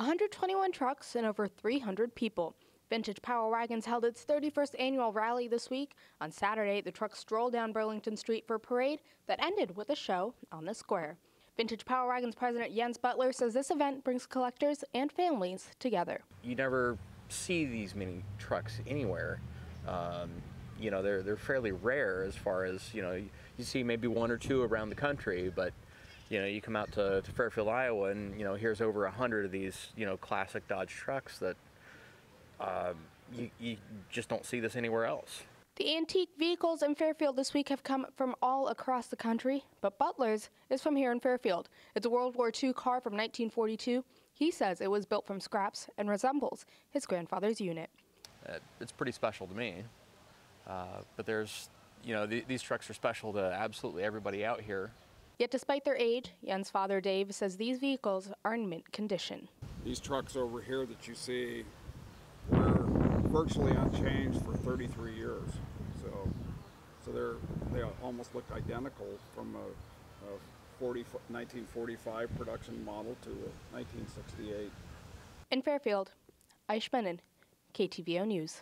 121 trucks and over 300 people. Vintage Power Wagons held its 31st annual rally this week. On Saturday, the trucks strolled down Burlington Street for a parade that ended with a show on the square. Vintage Power Wagons president Jens Butler says this event brings collectors and families together. You never see these many trucks anywhere. Um, you know, they're, they're fairly rare as far as, you know, you see maybe one or two around the country, but you know, you come out to, to Fairfield, Iowa, and you know, here's over a hundred of these, you know, classic Dodge trucks that um, you, you just don't see this anywhere else. The antique vehicles in Fairfield this week have come from all across the country, but Butler's is from here in Fairfield. It's a World War II car from 1942. He says it was built from scraps and resembles his grandfather's unit. Uh, it's pretty special to me, uh, but there's, you know, th- these trucks are special to absolutely everybody out here. Yet, despite their age, Jens' father Dave says these vehicles are in mint condition. These trucks over here that you see were virtually unchanged for 33 years. So, so they're they almost look identical from a, a 40, 1945 production model to a 1968. In Fairfield, Aish Menon, KTVO News.